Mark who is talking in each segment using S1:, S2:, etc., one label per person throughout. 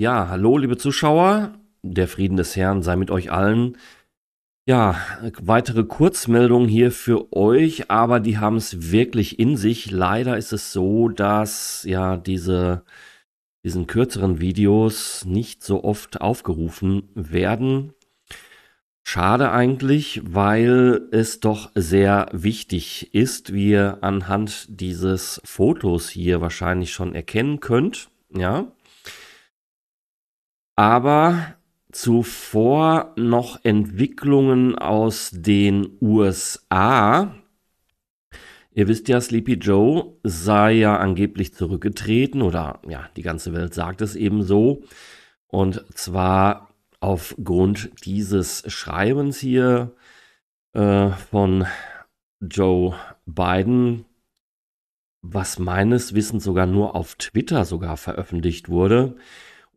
S1: Ja, hallo, liebe Zuschauer. Der Frieden des Herrn sei mit euch allen. Ja, weitere Kurzmeldungen hier für euch, aber die haben es wirklich in sich. Leider ist es so, dass ja diese, diesen kürzeren Videos nicht so oft aufgerufen werden. Schade eigentlich, weil es doch sehr wichtig ist, wie ihr anhand dieses Fotos hier wahrscheinlich schon erkennen könnt. Ja. Aber zuvor noch Entwicklungen aus den USA. Ihr wisst ja, Sleepy Joe sei ja angeblich zurückgetreten oder ja, die ganze Welt sagt es eben so. Und zwar aufgrund dieses Schreibens hier äh, von Joe Biden, was meines Wissens sogar nur auf Twitter sogar veröffentlicht wurde.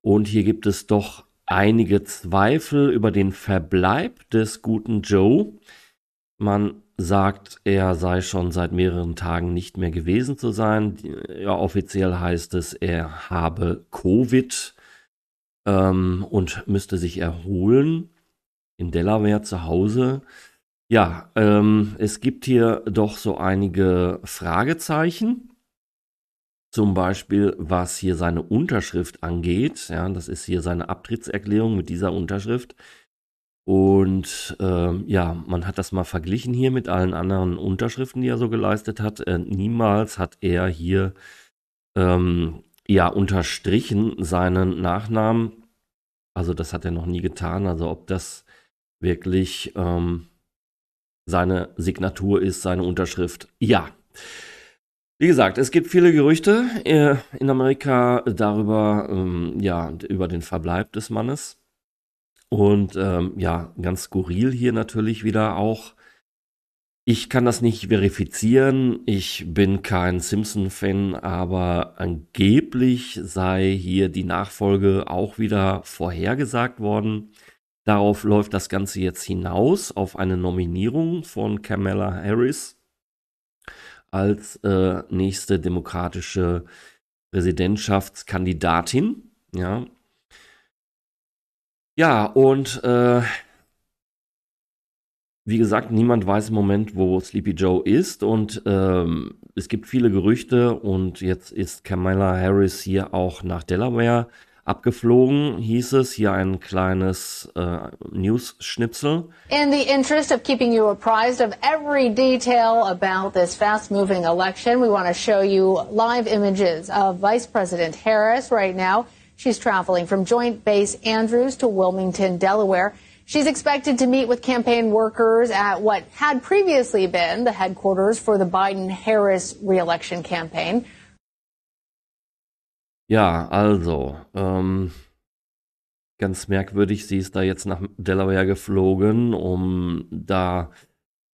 S1: Und hier gibt es doch einige Zweifel über den Verbleib des guten Joe. Man sagt, er sei schon seit mehreren Tagen nicht mehr gewesen zu sein. Ja, offiziell heißt es, er habe Covid ähm, und müsste sich erholen in Delaware zu Hause. Ja, ähm, es gibt hier doch so einige Fragezeichen. Zum Beispiel, was hier seine Unterschrift angeht. Ja, das ist hier seine Abtrittserklärung mit dieser Unterschrift. Und ähm, ja, man hat das mal verglichen hier mit allen anderen Unterschriften, die er so geleistet hat. Äh, niemals hat er hier ähm, ja unterstrichen seinen Nachnamen. Also das hat er noch nie getan. Also ob das wirklich ähm, seine Signatur ist, seine Unterschrift. Ja. Wie gesagt, es gibt viele Gerüchte äh, in Amerika darüber, ähm, ja, über den Verbleib des Mannes. Und ähm, ja, ganz skurril hier natürlich wieder auch. Ich kann das nicht verifizieren. Ich bin kein Simpson-Fan, aber angeblich sei hier die Nachfolge auch wieder vorhergesagt worden. Darauf läuft das Ganze jetzt hinaus auf eine Nominierung von Kamala Harris als äh, nächste demokratische Präsidentschaftskandidatin. Ja, ja und äh, wie gesagt, niemand weiß im Moment, wo Sleepy Joe ist und ähm, es gibt viele Gerüchte und jetzt ist Kamala Harris hier auch nach Delaware abgeflogen, hieß es. Hier ein kleines äh, News-Schnipsel.
S2: In the interest of keeping you apprised of every detail about this fast-moving election, we want to show you live images of Vice President Harris right now. She's traveling from Joint Base Andrews to Wilmington, Delaware. She's expected to meet with campaign workers at what had previously been the headquarters for the Biden-Harris reelection campaign.
S1: Ja, also, ähm, ganz merkwürdig, sie ist da jetzt nach Delaware geflogen, um da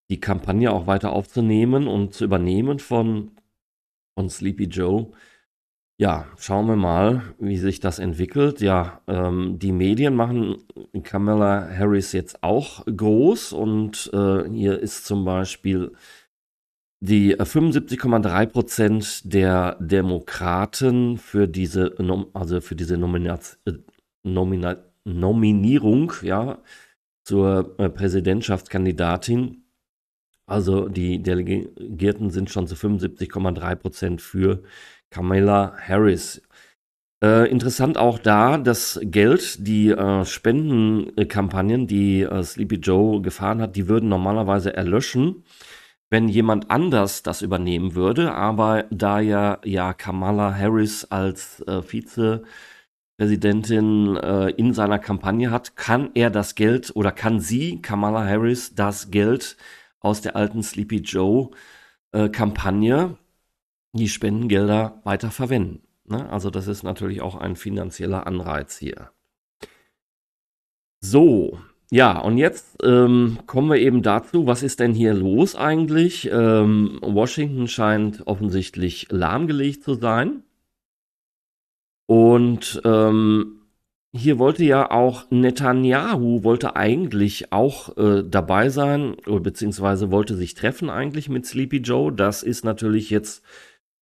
S1: die Kampagne auch weiter aufzunehmen und zu übernehmen von, von Sleepy Joe. Ja, schauen wir mal, wie sich das entwickelt. Ja, ähm, die Medien machen Kamala Harris jetzt auch groß und äh, hier ist zum Beispiel die 75,3 äh, Prozent der Demokraten für diese, also für diese Nominat, äh, Nominierung, ja, zur äh, Präsidentschaftskandidatin. Also die Delegierten sind schon zu 75,3 Prozent für Kamala Harris. Äh, interessant auch da, das Geld, die äh, Spendenkampagnen, die äh, Sleepy Joe gefahren hat, die würden normalerweise erlöschen wenn jemand anders das übernehmen würde, aber da ja, ja Kamala Harris als äh, Vizepräsidentin äh, in seiner Kampagne hat, kann er das Geld oder kann sie, Kamala Harris, das Geld aus der alten Sleepy Joe äh, Kampagne, die Spendengelder weiter verwenden. Ne? Also das ist natürlich auch ein finanzieller Anreiz hier. So, ja, und jetzt ähm, kommen wir eben dazu, was ist denn hier los eigentlich? Ähm, Washington scheint offensichtlich lahmgelegt zu sein. Und ähm, hier wollte ja auch Netanyahu, wollte eigentlich auch äh, dabei sein, beziehungsweise wollte sich treffen eigentlich mit Sleepy Joe. Das ist natürlich jetzt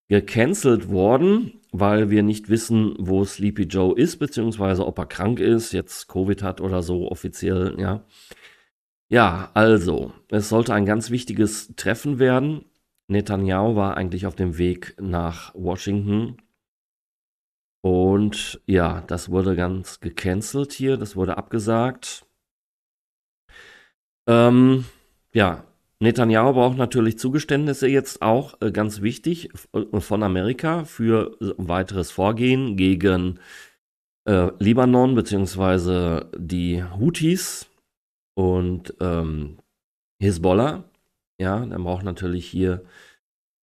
S1: gecancelt worden, weil wir nicht wissen, wo Sleepy Joe ist, beziehungsweise ob er krank ist, jetzt Covid hat oder so offiziell, ja. Ja, also, es sollte ein ganz wichtiges Treffen werden. Netanyahu war eigentlich auf dem Weg nach Washington. Und ja, das wurde ganz gecancelt hier, das wurde abgesagt. Ähm, ja, Netanyahu braucht natürlich Zugeständnisse jetzt auch äh, ganz wichtig äh, von Amerika für weiteres Vorgehen gegen äh, Libanon bzw. die Houthis und ähm, Hisbollah. Ja, der braucht natürlich hier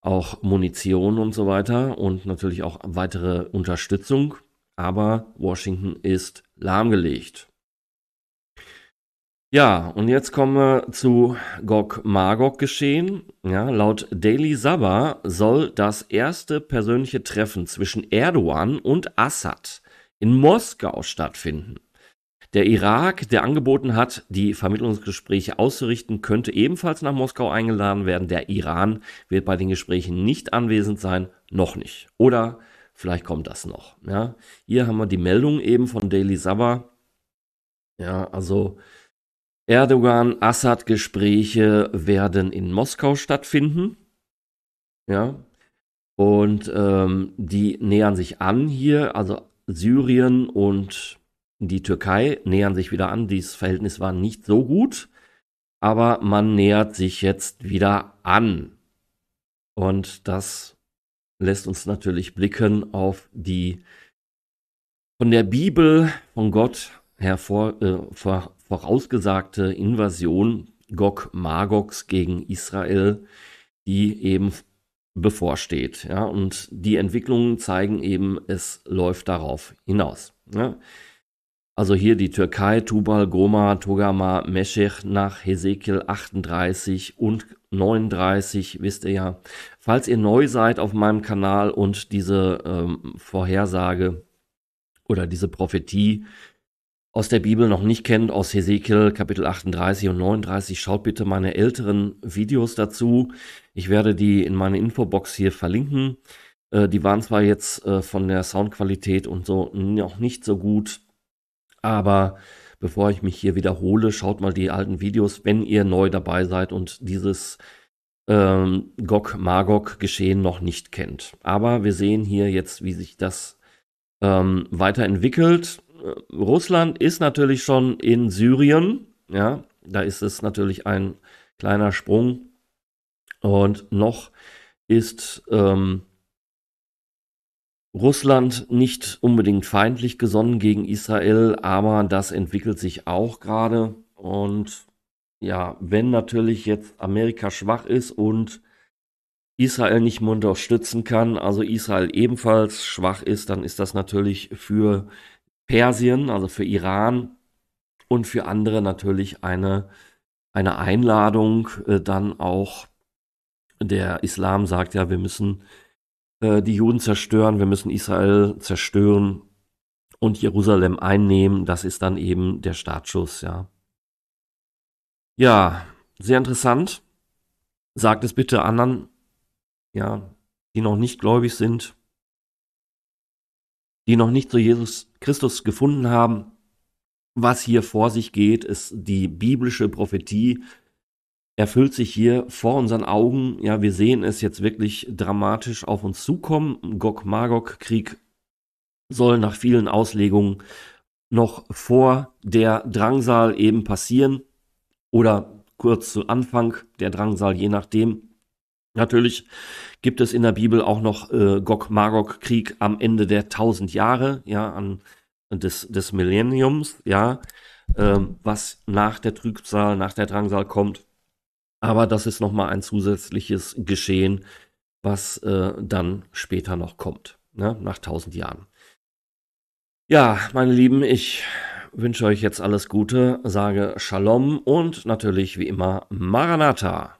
S1: auch Munition und so weiter und natürlich auch weitere Unterstützung. Aber Washington ist lahmgelegt. Ja, und jetzt kommen wir zu Gog-Magog-Geschehen. Ja, laut Daily Sabah soll das erste persönliche Treffen zwischen Erdogan und Assad in Moskau stattfinden. Der Irak, der angeboten hat, die Vermittlungsgespräche auszurichten, könnte ebenfalls nach Moskau eingeladen werden. Der Iran wird bei den Gesprächen nicht anwesend sein, noch nicht. Oder vielleicht kommt das noch. Ja, hier haben wir die Meldung eben von Daily Sabah. Ja, also Erdogan-Assad-Gespräche werden in Moskau stattfinden. Ja, und ähm, die nähern sich an hier, also Syrien und die Türkei nähern sich wieder an. Dieses Verhältnis war nicht so gut, aber man nähert sich jetzt wieder an. Und das lässt uns natürlich blicken auf die von der Bibel, von Gott hervor, äh, vor, vorausgesagte Invasion Gog Magogs gegen Israel, die eben bevorsteht. Ja, und die Entwicklungen zeigen eben, es läuft darauf hinaus. Ja. Also hier die Türkei, Tubal, Goma, Togama, Meschech nach Hesekiel 38 und 39, wisst ihr ja. Falls ihr neu seid auf meinem Kanal und diese ähm, Vorhersage oder diese Prophetie aus der Bibel noch nicht kennt, aus Hesekiel Kapitel 38 und 39, schaut bitte meine älteren Videos dazu. Ich werde die in meine Infobox hier verlinken. Äh, die waren zwar jetzt äh, von der Soundqualität und so noch nicht so gut, aber bevor ich mich hier wiederhole, schaut mal die alten Videos, wenn ihr neu dabei seid und dieses ähm, Gog-Magog-Geschehen noch nicht kennt. Aber wir sehen hier jetzt, wie sich das ähm, weiterentwickelt. Russland ist natürlich schon in Syrien, ja, da ist es natürlich ein kleiner Sprung. Und noch ist ähm, Russland nicht unbedingt feindlich gesonnen gegen Israel, aber das entwickelt sich auch gerade. Und ja, wenn natürlich jetzt Amerika schwach ist und Israel nicht mehr unterstützen kann, also Israel ebenfalls schwach ist, dann ist das natürlich für Persien, also für Iran und für andere natürlich eine, eine Einladung, äh, dann auch der Islam sagt ja, wir müssen äh, die Juden zerstören, wir müssen Israel zerstören und Jerusalem einnehmen. Das ist dann eben der Startschuss, ja. Ja, sehr interessant. Sagt es bitte anderen, ja, die noch nicht gläubig sind, die noch nicht zu Jesus Christus gefunden haben. Was hier vor sich geht, ist die biblische Prophetie erfüllt sich hier vor unseren Augen. Ja, wir sehen es jetzt wirklich dramatisch auf uns zukommen. Gog-Magog-Krieg soll nach vielen Auslegungen noch vor der Drangsal eben passieren oder kurz zu Anfang der Drangsal, je nachdem. Natürlich gibt es in der Bibel auch noch äh, Gog-Magog-Krieg am Ende der tausend Jahre, ja, an, des, des Millenniums, ja, ähm, was nach der Trübsal, nach der Drangsal kommt. Aber das ist nochmal ein zusätzliches Geschehen, was äh, dann später noch kommt, ne? nach tausend Jahren. Ja, meine Lieben, ich wünsche euch jetzt alles Gute, sage Shalom und natürlich wie immer Maranatha.